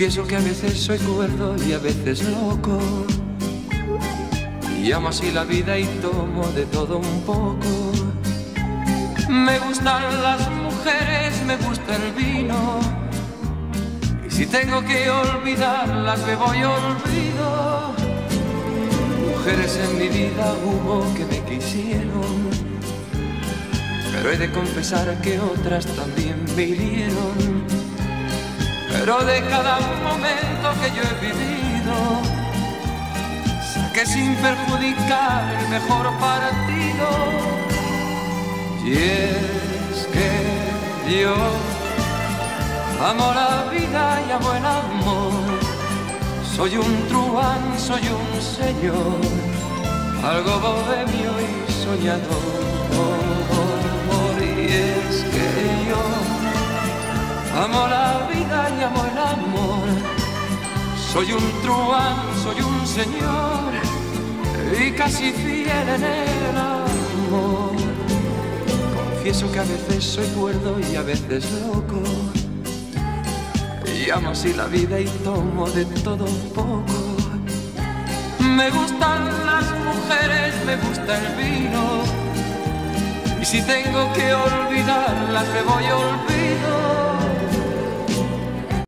Confieso que a veces soy cuerdo y a veces loco. Y amo así la vida y tomo de todo un poco. Me gustan las mujeres, me gusta el vino. Y si tengo que olvidarlas, me voy olvido. Mujeres en mi vida hubo que me quisieron. Pero he de confesar que otras también me hirieron. Pero de cada momento que yo he vivido, saqué sin perjudicar el mejor partido. Y es que yo amo la vida y amo el amor. Soy un truán, soy un señor, algo bohemio y soñador. Y es que yo amo la amo el amor. Soy un truán, soy un señor y casi fiel en el amor. Confieso que a veces soy cuerdo y a veces loco. Y amo así la vida y tomo de todo un poco. Me gustan las mujeres, me gusta el vino. Y si tengo que olvidarlas, me voy a olvidar